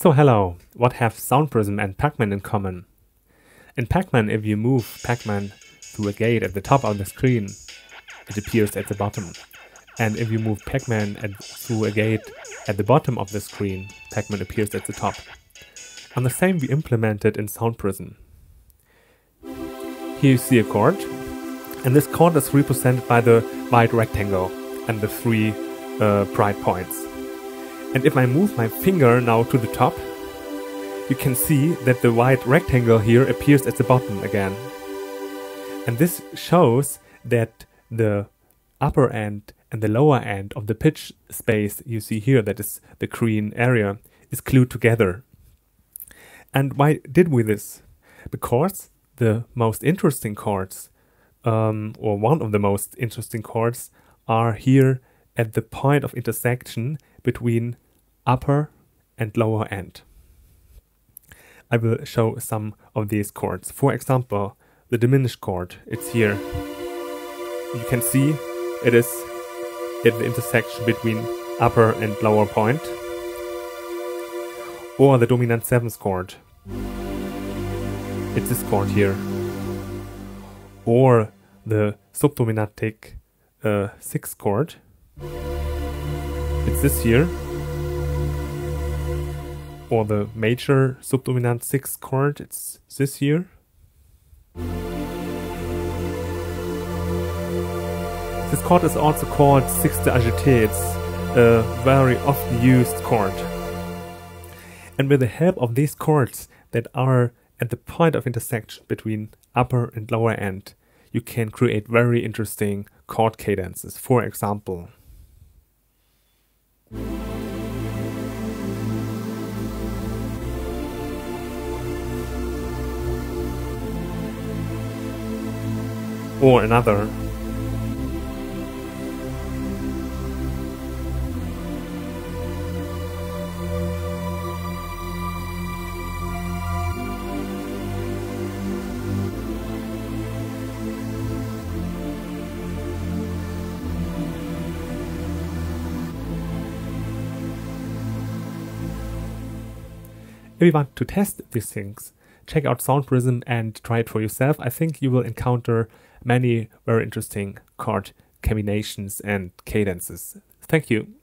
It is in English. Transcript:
So hello, what have SoundPrism and Pacman in common? In Pacman, if you move Pacman through a gate at the top of the screen, it appears at the bottom. And if you move Pacman through a gate at the bottom of the screen, Pacman appears at the top. And the same we implemented in SoundPrism. Here you see a chord, and this chord is represented by the white rectangle and the three uh, bright points. And if I move my finger now to the top, you can see that the white rectangle here appears at the bottom again. And this shows that the upper end and the lower end of the pitch space you see here, that is the green area, is glued together. And why did we this? Because the most interesting chords, um, or one of the most interesting chords, are here at the point of intersection between upper and lower end. I will show some of these chords. For example, the diminished chord, it's here. You can see it is at the intersection between upper and lower point. Or the dominant seventh chord. It's this chord here. Or the subdominantic uh, sixth chord. It's this here or the major subdominant sixth chord, it's this here. This chord is also called sixte ajoutée, it's a very often used chord. And with the help of these chords that are at the point of intersection between upper and lower end, you can create very interesting chord cadences. For example, or another. If you want to test these things, check out Sound Prism and try it for yourself. I think you will encounter many very interesting chord combinations and cadences. Thank you.